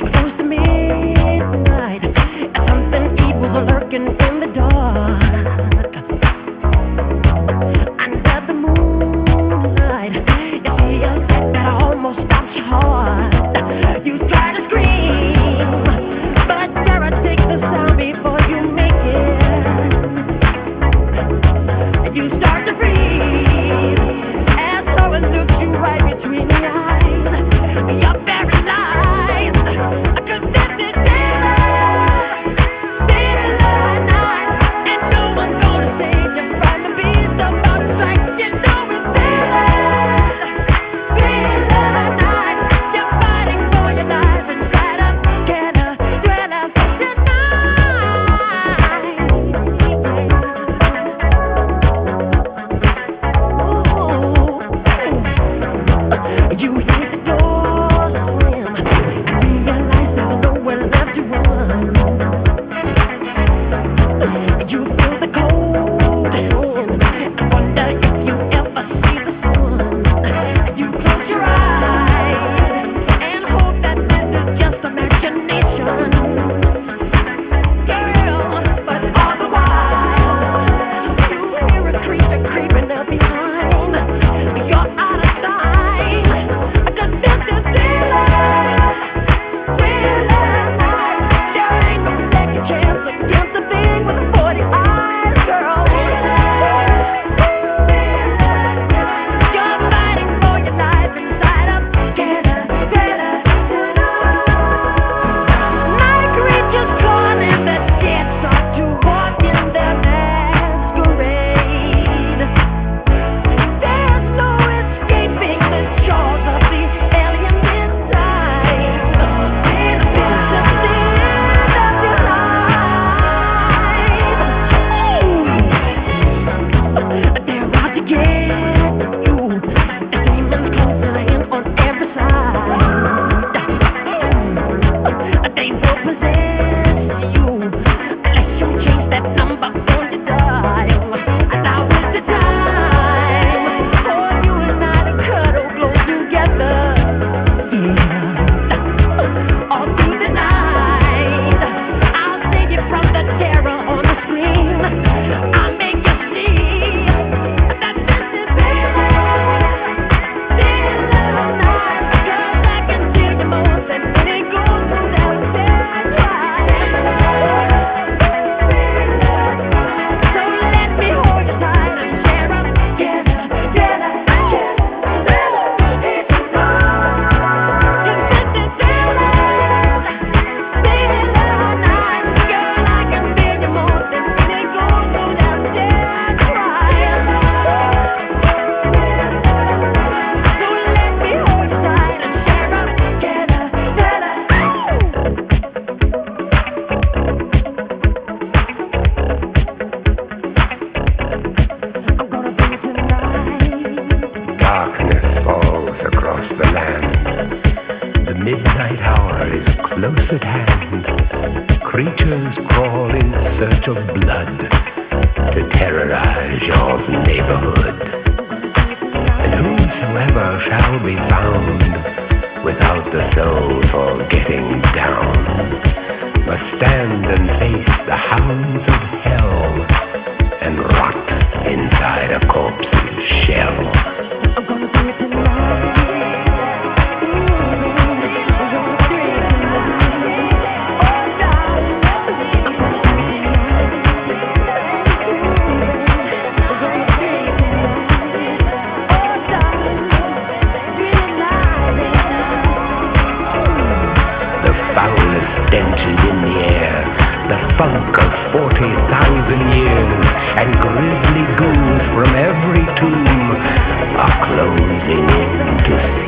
Thank you. Getting down must stand and face the hounds of hell and rot inside a corpse's shell. Foulest in the air, the funk of 40,000 years, and grisly ghouls from every tomb are closing in to seal